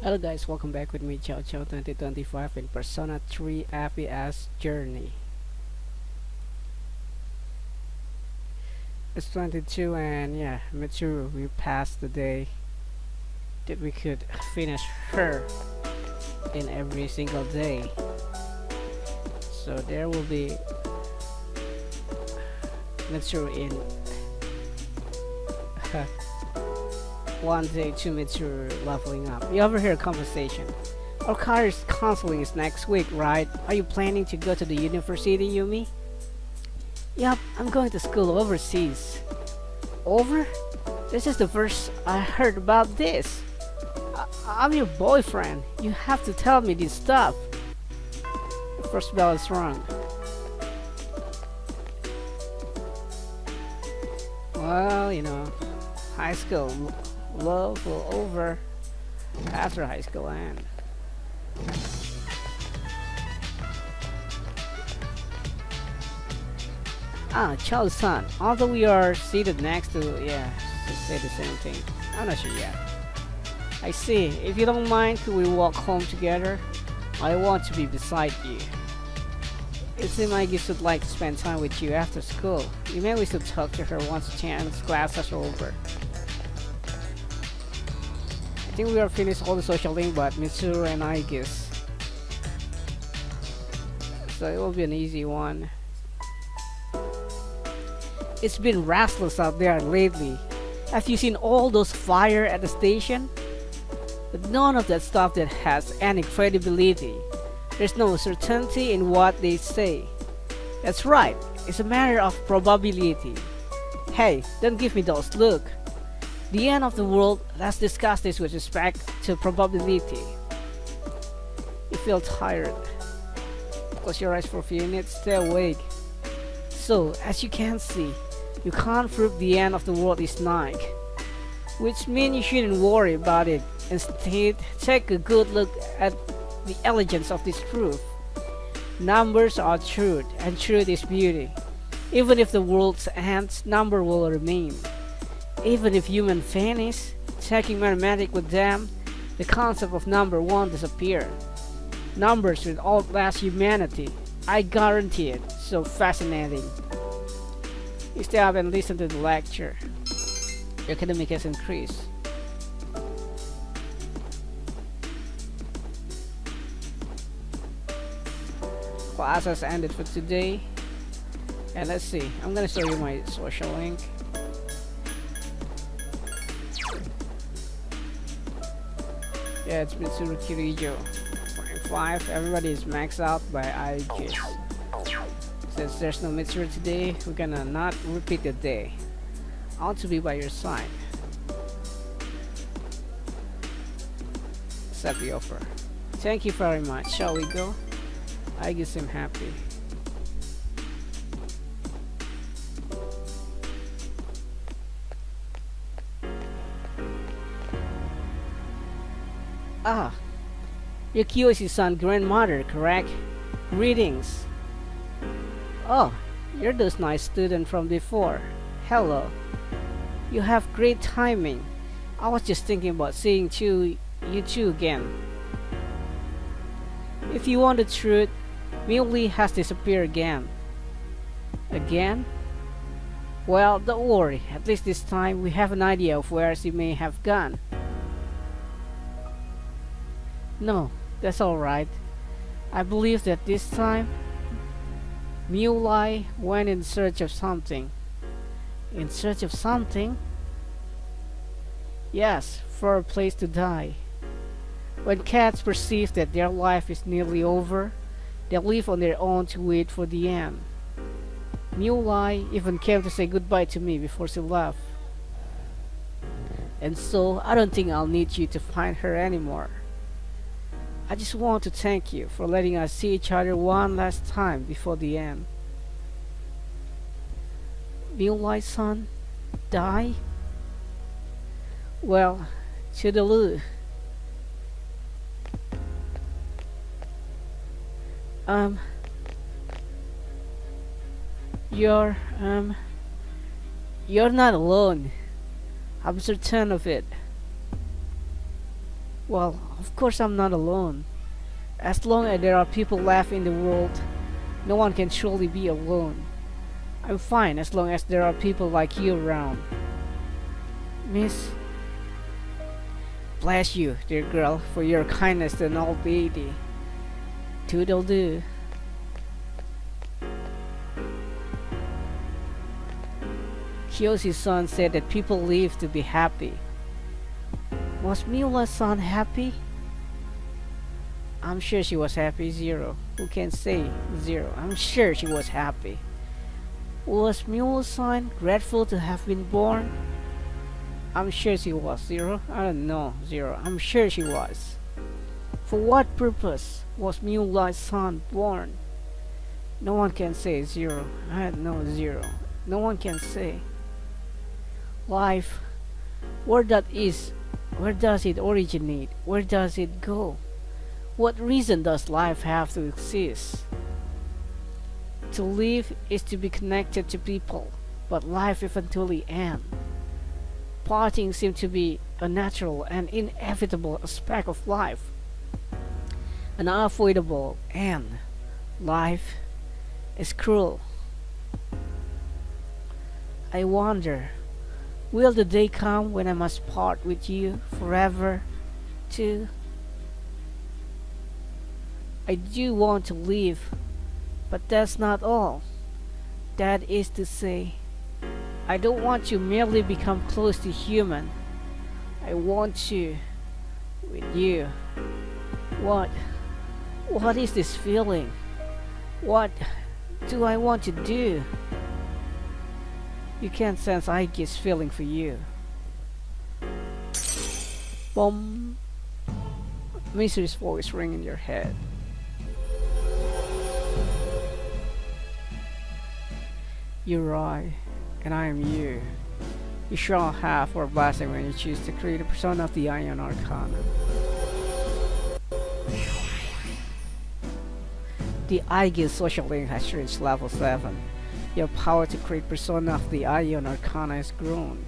Hello guys, welcome back with me Cao Cao 2025 in Persona 3 FES Journey. It's 22 and yeah, Mitsuru, we passed the day that we could finish her in every single day. So there will be Mitsuru in one day to Mitsuru leveling up. You overhear a conversation. Oh, Our car's counseling is next week, right? Are you planning to go to the university, Yumi? Yup, I'm going to school overseas. Over? This is the first I heard about this. I am your boyfriend. You have to tell me this stuff. The first bell is rung. Well, you know, high school love will over after high school end. Ah, Charles-san, although we are seated next to, yeah, say the same thing. I'm not sure yet. I see. If you don't mind, could we walk home together? I want to be beside you. It seems like you should like to spend time with you after school. You may wish to talk to her once the chance classes are over think we are finished all the social link, but Mitsuru and I guess. So it will be an easy one. It's been restless out there lately. Have you seen all those fire at the station? But none of that stuff that has any credibility. There's no certainty in what they say. That's right, it's a matter of probability. Hey, don't give me those look. The end of the world, let's discuss this with respect to probability. You feel tired. Close your eyes for a few minutes, stay awake. So, as you can see, you can't prove the end of the world is nigh. Which means you shouldn't worry about it. Instead, take a good look at the elegance of this proof. Numbers are truth, and truth is beauty. Even if the world's ends, number will remain. Even if human vanish, checking mathematics with them, the concept of number won't disappear. Numbers will outlast humanity. I guarantee it. So fascinating. You stay up and listen to the lecture. Your academic has increased. Class has ended for today. And let's see. I'm gonna show you my social link. Yeah, it's Mitsuru Kirijo. 5, everybody is maxed out by Aigis. Since there's no Mitsuru today, we're gonna not repeat the day. I want to be by your side. Accept the offer. Thank you very much. Shall we go? I guess I'm happy. Yukio is his son's grandmother, correct? Greetings. Oh, you're those nice student from before. Hello. You have great timing. I was just thinking about seeing you, you two again. If you want the truth, Muley has disappeared again. Again? Well, don't worry. At least this time we have an idea of where she may have gone. No, that's alright. I believe that this time, Muley went in search of something. In search of something? Yes, for a place to die. When cats perceive that their life is nearly over, they leave on their own to wait for the end. Muley even came to say goodbye to me before she left. And so, I don't think I'll need you to find her anymore. I just want to thank you for letting us see each other one last time before the end. Muley son, die? Well, toodaloo. Um, you're, um, you're not alone. I'm certain of it. Well, of course I'm not alone. As long as there are people left in the world, no one can truly be alone. I'm fine as long as there are people like you around. Miss, bless you, dear girl, for your kindness to an old lady. Toodle-doo. Kiyoshi's son said that people live to be happy. Was Miula's son happy? I'm sure she was happy, Zero. Who can say Zero? I'm sure she was happy. Was Miula's son grateful to have been born? I'm sure she was, Zero. I don't know, Zero. I'm sure she was. For what purpose was Miula's son born? No one can say, Zero. I don't know, Zero. No one can say. Life, where that is, where does it originate? Where does it go? What reason does life have to exist? To live is to be connected to people, but life eventually ends. Parting seems to be a natural and inevitable aspect of life. An unavoidable end. Life is cruel. I wonder Will the day come when I must part with you forever, too? I do want to leave, but that's not all. That is to say, I don't want you merely become close to human. I want you with you. What? What is this feeling? What do I want to do? You can't sense Aigis's feeling for you. Boom. Misery's voice ring in your head. You're I, and I am you. You shall have our blessing when you choose to create a persona of the Aeon Arcana. The Aigis social link has reached level 7. Your power to create persona of the Aeon Arcana has grown.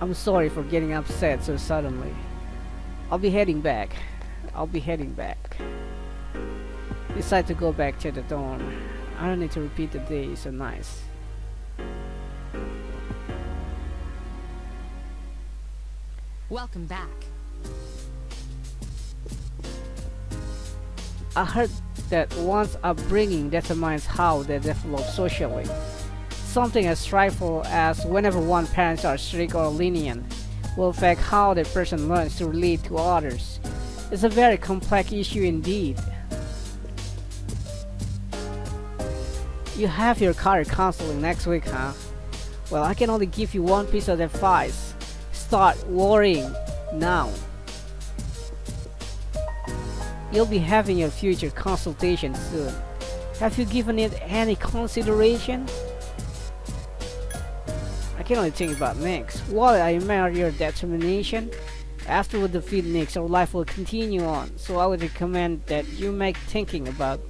I'm sorry for getting upset so suddenly. I'll be heading back. I'll be heading back. Decide to go back to the dawn. I don't need to repeat the day, so nice. Welcome back. I heard that one's upbringing determines how they develop socially. Something as trifle as whenever one parents are strict or lenient will affect how the person learns to relate to others. It's a very complex issue indeed. You have your career counseling next week, huh? Well, I can only give you one piece of advice. Start worrying now. You'll be having your future consultation soon. Have you given it any consideration? I can only think about Nyx. While I admire your determination, after we defeat Nyx, our life will continue on, so I would recommend that you make thinking about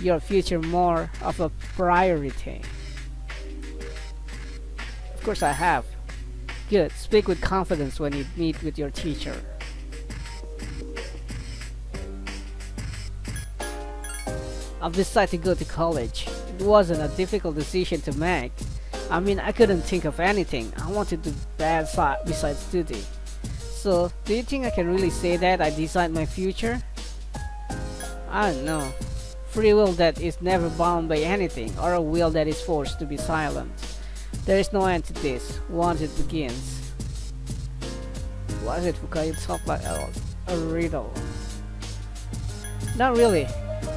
your future more of a priority. Of course I have. Good, speak with confidence when you meet with your teacher. I've decided to go to college. It wasn't a difficult decision to make. I mean, I couldn't think of anything. I wanted to do bad besides study. So, do you think I can really say that I decide my future? I don't know. Free will that is never bound by anything, or a will that is forced to be silent. There is no end to this, once it begins. Why is it Fukai talk like a, a riddle? Not really.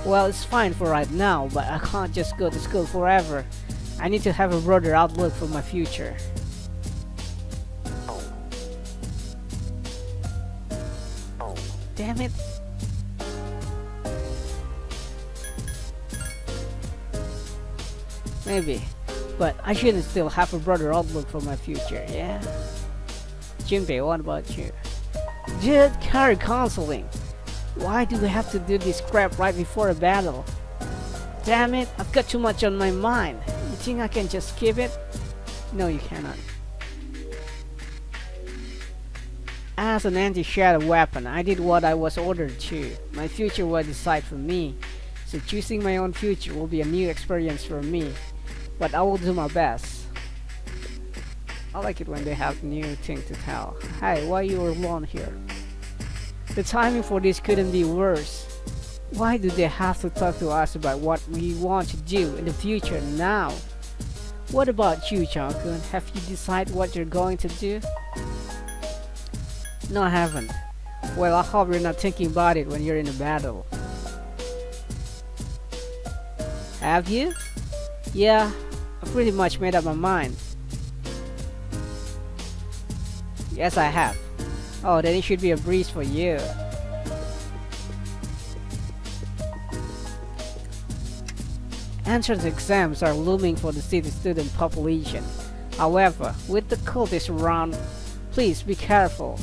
Well, it's fine for right now, but I can't just go to school forever. I need to have a broader outlook for my future. Damn it. Maybe, but I shouldn't still have a broader outlook for my future, yeah? Junpei, what about you? Dude, career counseling. Why do we have to do this crap right before a battle? Damn it, I've got too much on my mind. You think I can just skip it? No, you cannot. As an anti-shadow weapon, I did what I was ordered to. My future will decide for me. So choosing my own future will be a new experience for me. But I will do my best. I like it when they have new thing to tell. Hey, why are you alone here? The timing for this couldn't be worse. Why do they have to talk to us about what we want to do in the future now? What about you, Changkun? Have you decided what you're going to do? No, I haven't. Well, I hope you're not thinking about it when you're in a battle. Have you? Yeah, I pretty much made up my mind. Yes, I have. Oh, then it should be a breeze for you. Entrance exams are looming for the city student population. However, with the cultists around, please be careful.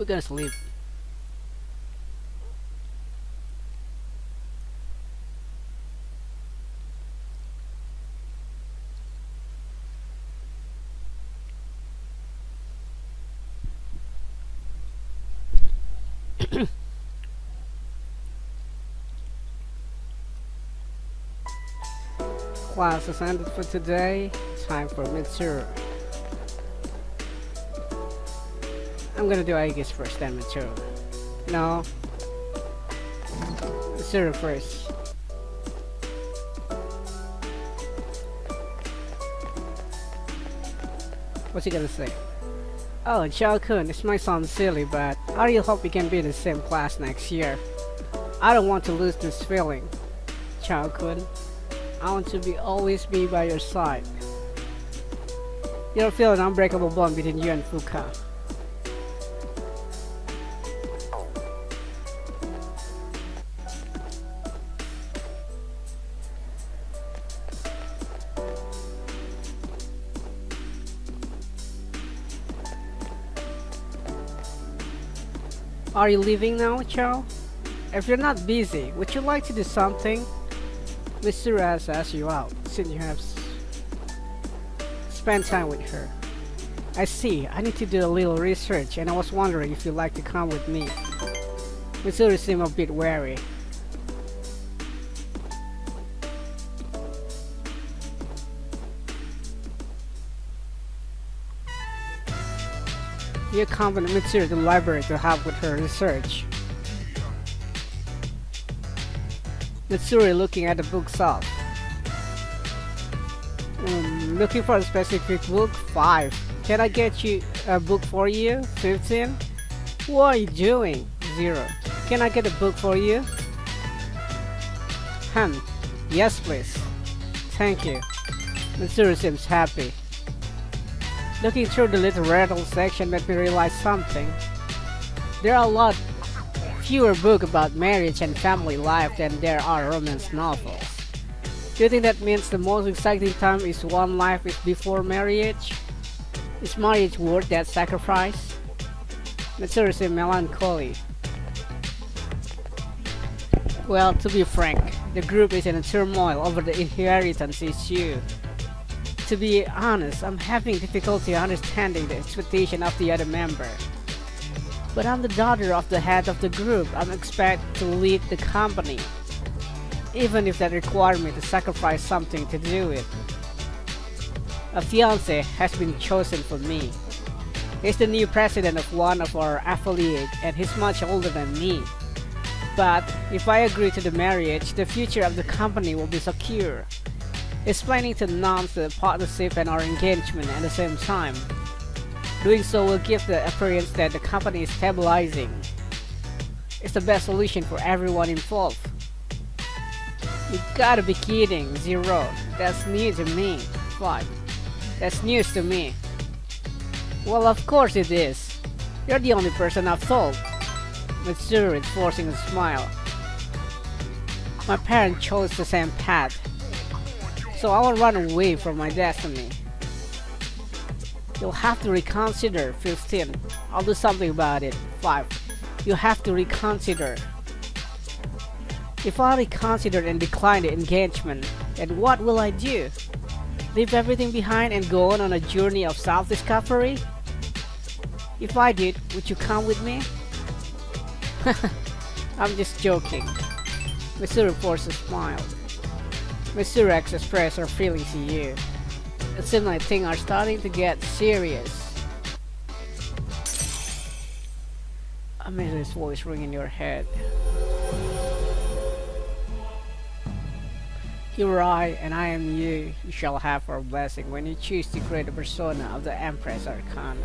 We're gonna sleep. Class is for today. Time for Mitsuru. I'm gonna do Aigis first, then Mitsuru. No. Mitsuru first. What's he gonna say? Oh, Chao-kun, this might sound silly, but I really hope we can be in the same class next year. I don't want to lose this feeling. Chao-kun, I want to be always be by your side. You'll feel an unbreakable bond between you and Fuuka. Are you leaving now, Chow? If you're not busy, would you like to do something? Mr. has asked you out, since you have spent time with her. I see, I need to do a little research, and I was wondering if you'd like to come with me. Mitsuru seemed a bit wary. You accompany Mitsuru to the library to help with her research. Mitsuri looking at the bookshelf. Um, looking for a specific book? 5. Can I get you a book for you? 15. What are you doing? 0. Can I get a book for you? Hmm. Yes, please. Thank you. Mitsuru seems happy. Looking through the little rattle section made me realize something. There are a lot fewer books about marriage and family life than there are romance novels. Do you think that means the most exciting time is one life is before marriage? Is marriage worth that sacrifice? Mitsuru seemed melancholy. Well, to be frank, the group is in a turmoil over the inheritance issue. To be honest, I'm having difficulty understanding the expectation of the other member. But I'm the daughter of the head of the group. I'm expected to lead the company. Even if that requires me to sacrifice something to do it. A fiance has been chosen for me. He's the new president of one of our affiliates and he's much older than me. But if I agree to the marriage, the future of the company will be secure. He's planning to announce the partnership and our engagement at the same time. Doing so will give the appearance that the company is stabilizing. It's the best solution for everyone involved. You gotta be kidding, Zero. That's new to me. What? That's news to me. Well, of course it is. You're the only person I've told. Mitsuru is forcing a smile. My parents chose the same path. So I will run away from my destiny. You'll have to reconsider. 15. I'll do something about it. 5. You have to reconsider. If I reconsider and decline the engagement, then what will I do? Leave everything behind and go on, on a journey of self-discovery? If I did, would you come with me? I'm just joking. Mr. forced a expressed her feelings to you. It seems like things are starting to get serious. A mysterious voice ring in your head. You are I, and I am you. You shall have our blessing when you choose to create the persona of the Empress Arcana.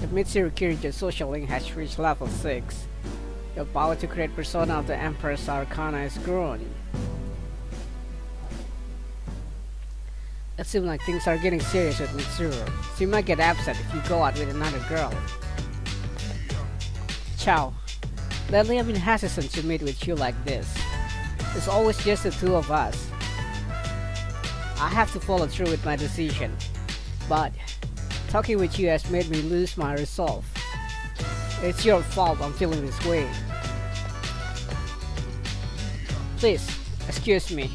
The Mitsuru Kirijo social link has reached level 6. Your power to create persona of the Empress Arcana is grown. It seems like things are getting serious with Mitsuru, so you might get upset if you go out with another girl. Ciao. Lately I've been hesitant to meet with you like this. It's always just the two of us. I have to follow through with my decision. But, talking with you has made me lose my resolve. It's your fault I'm feeling this way. Please, excuse me.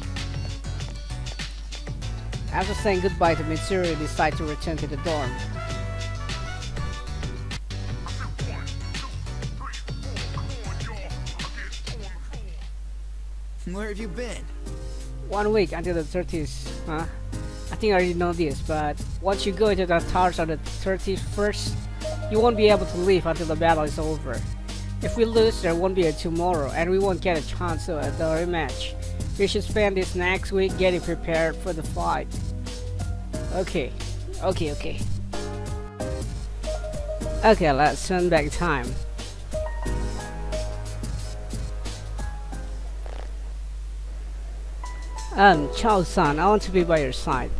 After saying goodbye to Mitsuru, decide to return to the dorm. Where have you been? One week until the 30th, huh? I think I already know this, but once you go into the towers on the 31st, you won't be able to leave until the battle is over. If we lose, there won't be a tomorrow, and we won't get a chance at the rematch. We should spend this next week getting prepared for the fight. Okay, okay, okay. Okay, let's turn back time. Um, Chao-san, I want to be by your side.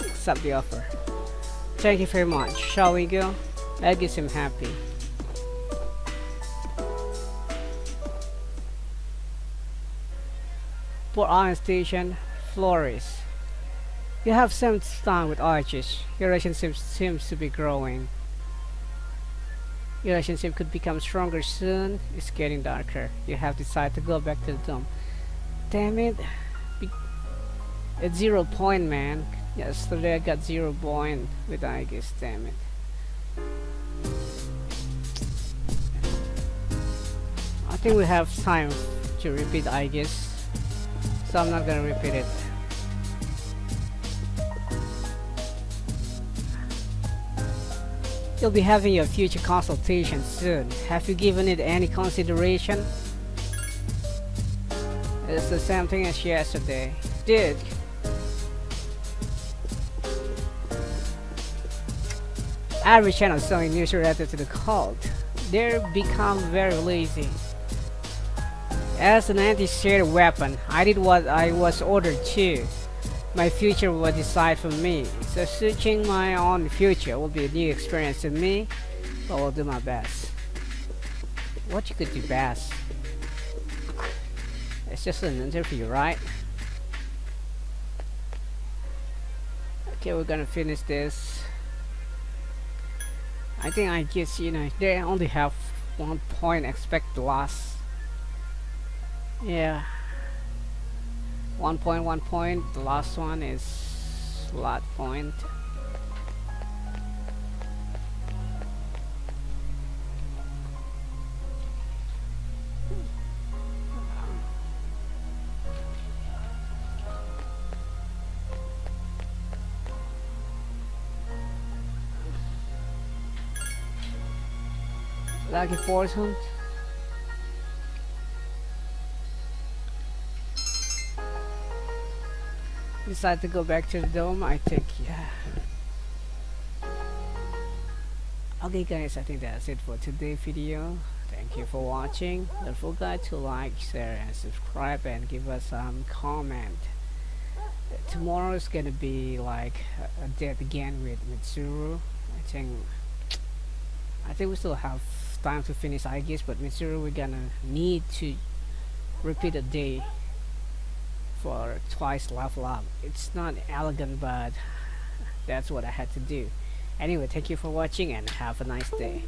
Accept the offer. Thank you very much. Shall we go? That gets him happy. Port Island Station, Flores. You have some time with Archie. Your relationship seems to be growing. Your relationship could become stronger soon. It's getting darker. You have decided to go back to the dome. Damn it. Be it's zero point, man. Yesterday I got zero point with Aigis, damn it. I think we have time to repeat Aigis, so I'm not gonna repeat it. You'll be having your future consultation soon. Have you given it any consideration? It's the same thing as yesterday. Dude. Every channel selling news related to the cult. They're become very lazy. As an anti-shadow weapon, I did what I was ordered to. My future will decide for me, so searching my own future will be a new experience to me, but I'll do my best. What you could do best? It's just an interview, right? Okay, we're gonna finish this. I think I guess, you know, they only have one point, expect the loss. Yeah. One point, one point. The last one is slot point. Lucky fortune. Decide to go back to the dome. I think yeah. Okay guys, I think that's it for today's video. Thank you for watching. Don't forget to like, share and subscribe and give us some comment. Tomorrow is gonna be like a death again with Mitsuru. I think I think we still have time to finish I guess but Mitsuru we're gonna need to repeat a day for twice level up. It's not elegant, but that's what I had to do. Anyway, thank you for watching and have a nice day.